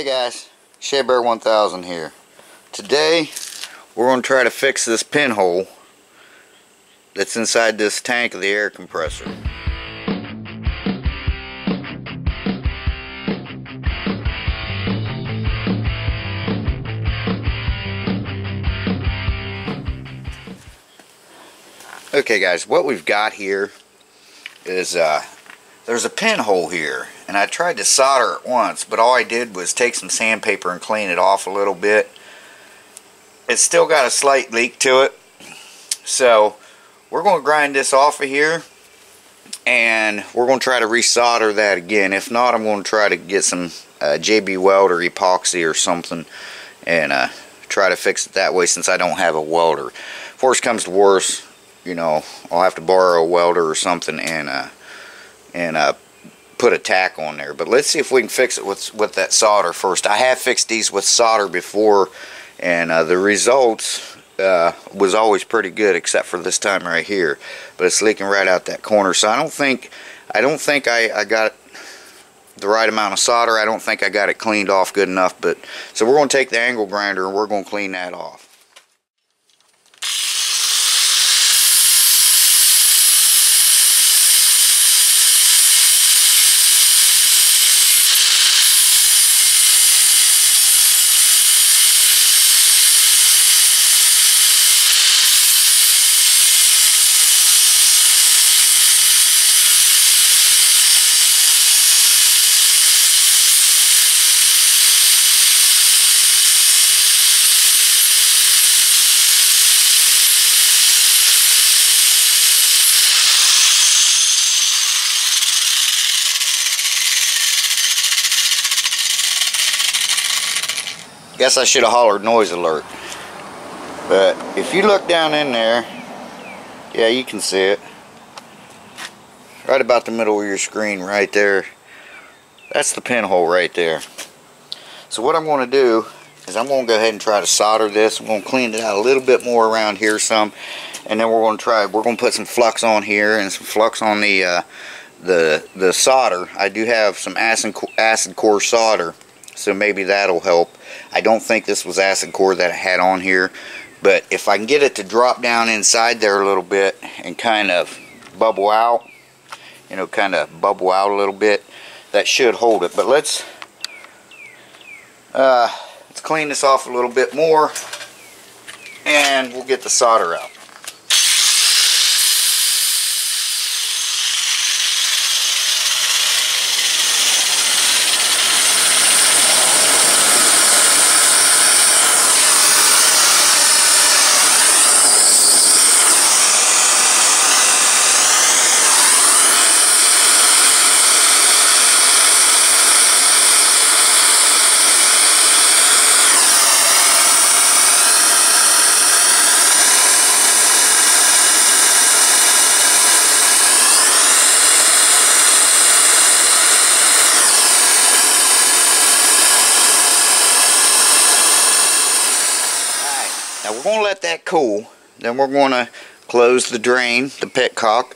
Hey guys, Bear 1000 here. Today we're going to try to fix this pinhole that's inside this tank of the air compressor. Okay guys, what we've got here is uh, there's a pinhole here and I tried to solder it once but all I did was take some sandpaper and clean it off a little bit. It's still got a slight leak to it. So we're going to grind this off of here and we're going to try to resolder that again. If not I'm going to try to get some uh, JB welder epoxy or something and uh, try to fix it that way since I don't have a welder. If worse comes to worse you know I'll have to borrow a welder or something and uh, and uh, put a tack on there. But let's see if we can fix it with, with that solder first. I have fixed these with solder before, and uh, the results uh, was always pretty good, except for this time right here. But it's leaking right out that corner. So I don't think I don't think I, I got the right amount of solder. I don't think I got it cleaned off good enough. But so we're going to take the angle grinder and we're going to clean that off. Guess I should have hollered noise alert. But if you look down in there, yeah, you can see it. Right about the middle of your screen right there. That's the pinhole right there. So what I'm going to do is I'm going to go ahead and try to solder this. I'm going to clean it out a little bit more around here some. And then we're going to try, we're going to put some flux on here and some flux on the uh, the the solder. I do have some acid, acid core solder so maybe that'll help. I don't think this was acid core that I had on here, but if I can get it to drop down inside there a little bit and kind of bubble out, you know, kind of bubble out a little bit, that should hold it. But let's uh, let's clean this off a little bit more, and we'll get the solder out. Now we're going to let that cool. Then we're going to close the drain, the petcock.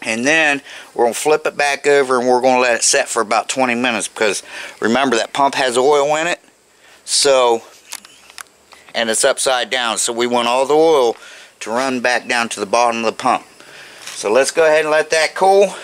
And then we're going to flip it back over and we're going to let it set for about 20 minutes because remember that pump has oil in it. So, and it's upside down. So we want all the oil to run back down to the bottom of the pump. So let's go ahead and let that cool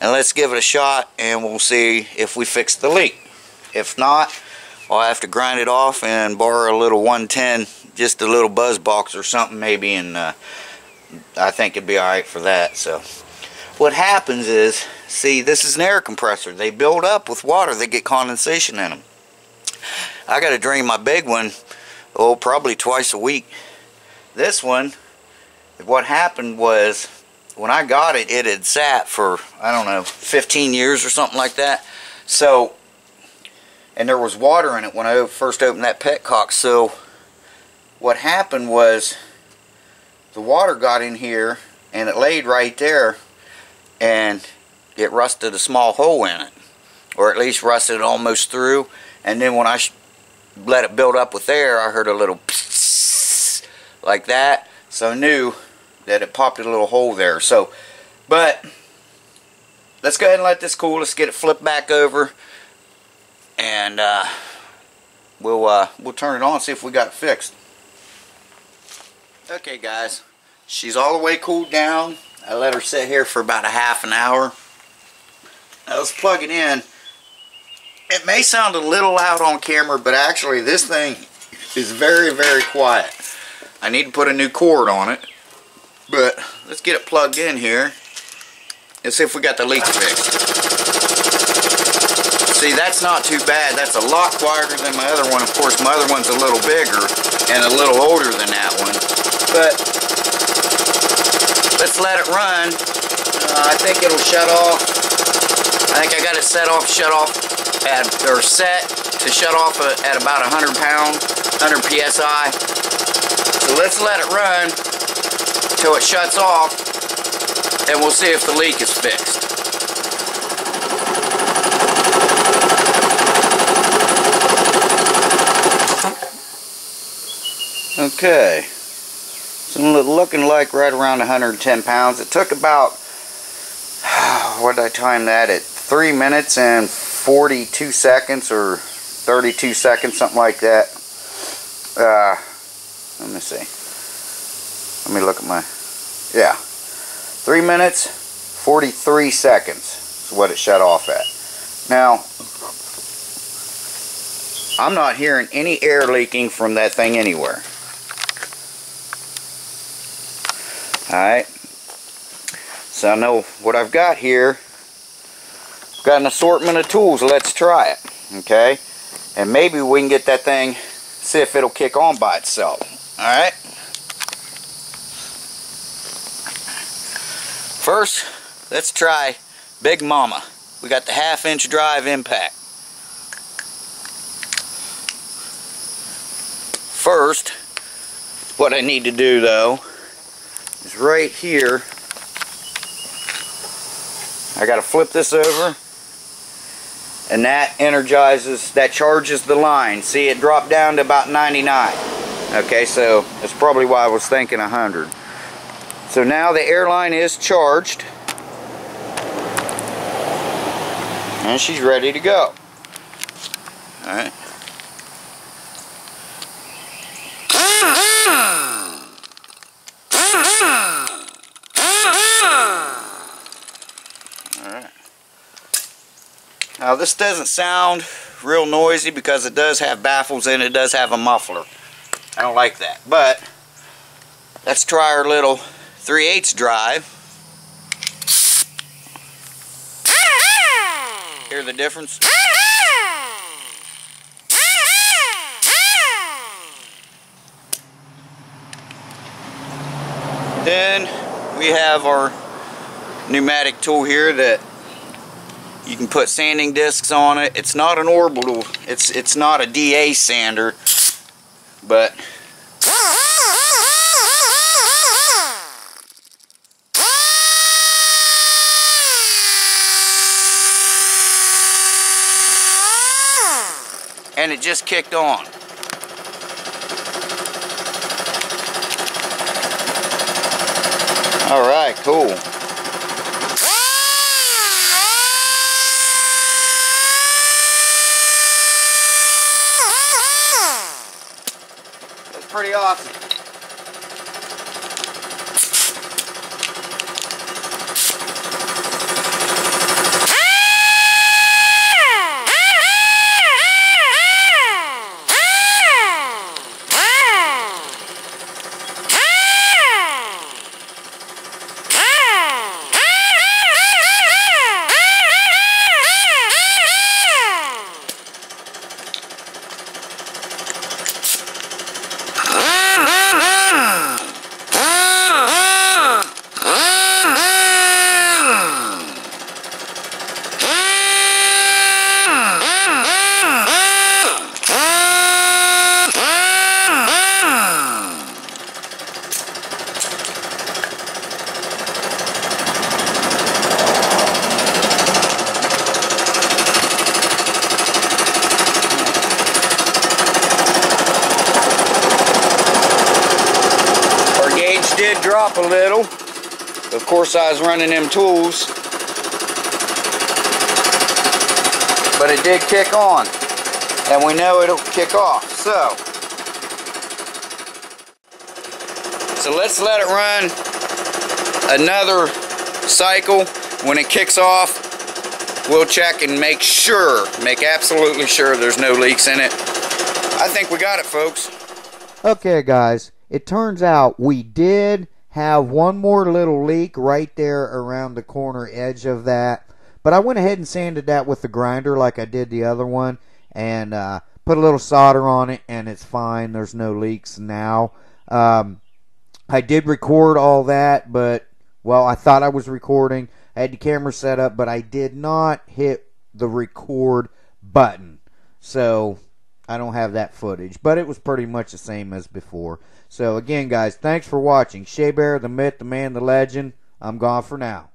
and let's give it a shot and we'll see if we fix the leak. If not, I'll have to grind it off and borrow a little 110 just a little buzz box or something maybe and uh, I think it'd be alright for that so. What happens is see this is an air compressor. They build up with water. They get condensation in them I got to drain my big one oh probably twice a week. This one what happened was when I got it it had sat for I don't know 15 years or something like that. So and there was water in it when I first opened that petcock so what happened was the water got in here and it laid right there and it rusted a small hole in it or at least rusted almost through. And then when I let it build up with air I heard a little like that. So I knew that it popped a little hole there. So but let's go ahead and let this cool. Let's get it flipped back over. And uh, we'll uh, we'll turn it on and see if we got it fixed. Okay guys, she's all the way cooled down. I let her sit here for about a half an hour. Now let's plug it in. It may sound a little loud on camera, but actually this thing is very, very quiet. I need to put a new cord on it. But let's get it plugged in here and see if we got the leak fixed. See, that's not too bad. That's a lot quieter than my other one. Of course, my other one's a little bigger and a little older than that one. But let's let it run. Uh, I think it'll shut off. I think I got it set off, shut off, at, or set to shut off at about 100 pound, 100 psi. So let's let it run till it shuts off and we'll see if the leak is fixed. Okay, looking like right around 110 pounds. It took about, what did I time that at? 3 minutes and 42 seconds or 32 seconds, something like that. Uh, let me see. Let me look at my, yeah. 3 minutes, 43 seconds is what it shut off at. Now, I'm not hearing any air leaking from that thing anywhere. Alright. So I know what I've got here. I've Got an assortment of tools. Let's try it. Okay. And maybe we can get that thing, see if it'll kick on by itself. Alright. First, let's try Big Mama. We got the half inch drive impact. First, what I need to do though, is right here, I got to flip this over and that energizes, that charges the line. See it dropped down to about 99. Okay, so that's probably why I was thinking 100. So now the airline is charged. And she's ready to go. Alright. Now this doesn't sound real noisy because it does have baffles and it does have a muffler. I don't like that. But let's try our little 3 8 drive. Hear the difference? Then we have our pneumatic tool here that you can put sanding discs on it. It's not an orbital, it's it's not a DA sander, but and it just kicked on. All right, cool. A little. Of course I was running them tools. But it did kick on. and we know it'll kick off. So, so let's let it run another cycle. When it kicks off, we'll check and make sure, make absolutely sure there's no leaks in it. I think we got it, folks. Okay, guys, it turns out we did have one more little leak right there around the corner edge of that. But I went ahead and sanded that with the grinder like I did the other one and uh, put a little solder on it, and it's fine. There's no leaks now. Um, I did record all that, but, well, I thought I was recording. I had the camera set up, but I did not hit the record button. So I don't have that footage, but it was pretty much the same as before. So again, guys, thanks for watching. Shabear, the myth, the man, the legend. I'm gone for now.